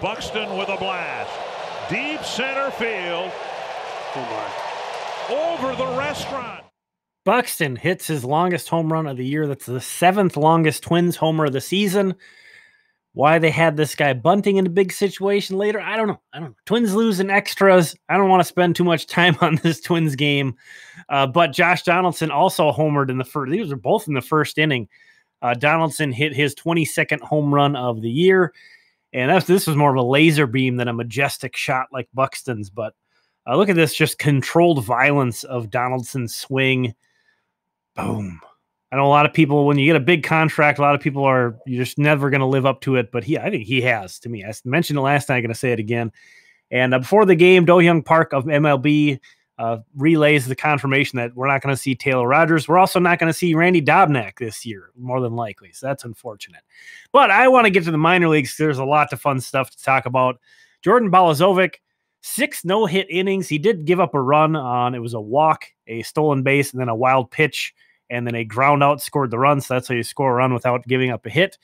Buxton with a blast. Deep center field. Over the restaurant. Buxton hits his longest home run of the year. That's the seventh longest Twins homer of the season. Why they had this guy bunting in a big situation later, I don't know. I don't know. Twins losing extras. I don't want to spend too much time on this Twins game. Uh, but Josh Donaldson also homered in the first. These are both in the first inning. Uh, Donaldson hit his 22nd home run of the year. And this was more of a laser beam than a majestic shot like Buxton's. But uh, look at this just controlled violence of Donaldson's swing. Boom. I know a lot of people, when you get a big contract, a lot of people are, you're just never going to live up to it. But he, I think he has to me. I mentioned it last night. I'm going to say it again. And uh, before the game, Do-Hyoung Park of MLB uh, relays the confirmation that we're not going to see Taylor Rogers. We're also not going to see Randy Dobnak this year, more than likely. So that's unfortunate. But I want to get to the minor leagues. There's a lot of fun stuff to talk about. Jordan Balazovic, six no hit innings. He did give up a run on it was a walk, a stolen base, and then a wild pitch, and then a ground out scored the run. So that's how you score a run without giving up a hit.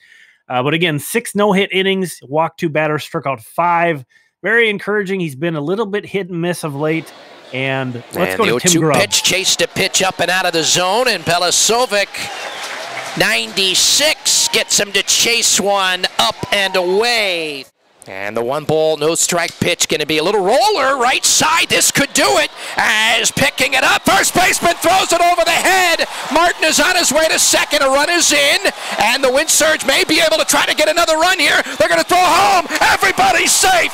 Uh, but again, six no hit innings, walked two batters, struck out five. Very encouraging. He's been a little bit hit and miss of late. And let's and go the to Tim 0-2 Grubb. pitch chased a pitch up and out of the zone, and Balazovic, 96, gets him to chase one up and away. And the one ball, no strike pitch going to be a little roller right side. This could do it as picking it up. First baseman throws it over the head. Martin is on his way to second. A run is in. And the wind surge may be able to try to get another run here. They're going to throw home. Everybody's safe.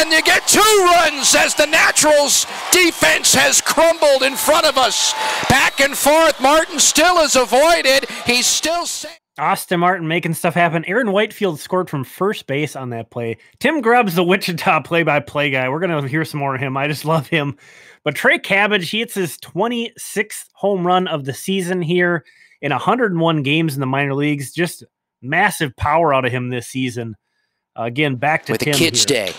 And you get two runs as the Naturals defense has crumbled in front of us. Back and forth. Martin still is avoided. He's still safe. Austin Martin making stuff happen. Aaron Whitefield scored from first base on that play. Tim Grubb's the Wichita play by play guy. We're going to hear some more of him. I just love him. But Trey Cabbage, he hits his 26th home run of the season here in 101 games in the minor leagues. Just massive power out of him this season. Uh, again, back to With Tim the kids' here. day.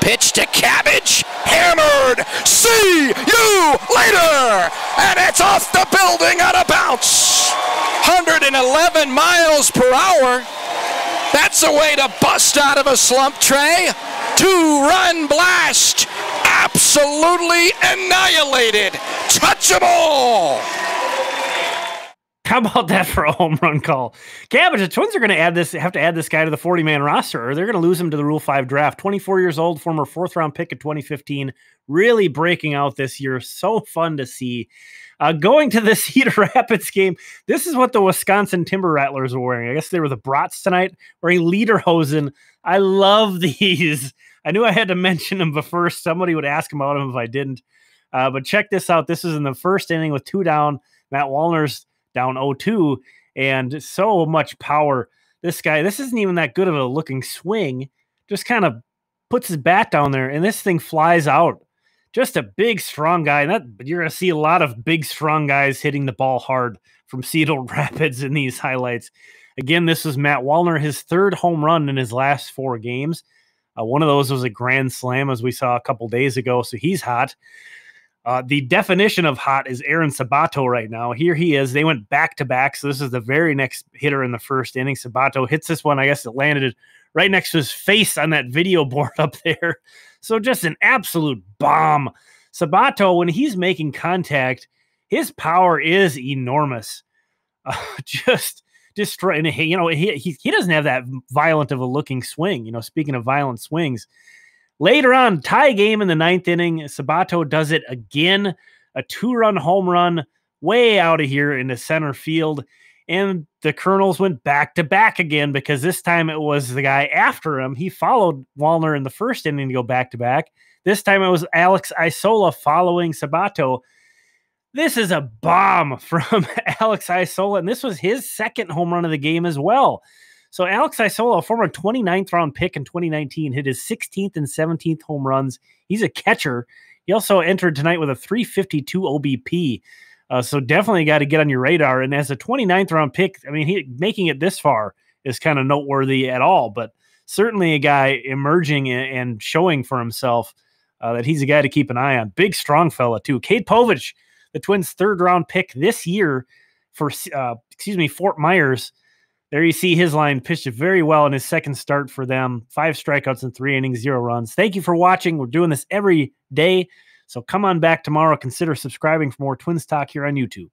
Pitch to Cabbage. Hammered. See you later. And it's off the building on a bounce. 111 miles per hour. That's a way to bust out of a slump, Trey. Two run blast. Absolutely annihilated. Touchable. How about that for a home run call? Cabbage, the Twins are going to add this, have to add this guy to the 40 man roster, or they're going to lose him to the Rule 5 draft. 24 years old, former fourth round pick of 2015, really breaking out this year. So fun to see. Uh, going to the Cedar Rapids game, this is what the Wisconsin Timber Rattlers are wearing. I guess they were the Brats tonight, wearing Lederhosen. I love these. I knew I had to mention them, but first somebody would ask about them if I didn't. Uh, but check this out. This is in the first inning with two down. Matt Wallner's down 0-2 and so much power. This guy, this isn't even that good of a looking swing. Just kind of puts his bat down there and this thing flies out. Just a big, strong guy. That you're gonna see a lot of big, strong guys hitting the ball hard from Cedar Rapids in these highlights. Again, this was Matt Wallner, his third home run in his last four games. Uh, one of those was a grand slam, as we saw a couple days ago. So he's hot. Uh, the definition of hot is Aaron Sabato right now. Here he is. They went back to back. So this is the very next hitter in the first inning. Sabato hits this one. I guess it landed right next to his face on that video board up there. So just an absolute bomb. Sabato, when he's making contact, his power is enormous. Uh, just destroy. And he, you know, he, he he doesn't have that violent of a looking swing. You know, speaking of violent swings, Later on, tie game in the ninth inning, Sabato does it again. A two run home run way out of here into center field. And the Kernels went back to back again because this time it was the guy after him. He followed Wallner in the first inning to go back to back. This time it was Alex Isola following Sabato. This is a bomb from Alex Isola, and this was his second home run of the game as well. So Alex Isola, a former 29th round pick in 2019, hit his 16th and 17th home runs. He's a catcher. He also entered tonight with a 352 OBP. Uh, so definitely got to get on your radar. And as a 29th round pick, I mean, he making it this far is kind of noteworthy at all. But certainly a guy emerging and, showing for himself uh, that he's a guy to keep an eye on. Big, strong fella too. Cade Povich, the Twins' third round pick this year for, uh, excuse me, Fort Myers there you see his line pitched it very well in his second start for them. Five strikeouts and three innings, zero runs. Thank you for watching. We're doing this every day. So come on back tomorrow. Consider subscribing for more Twins talk here on YouTube.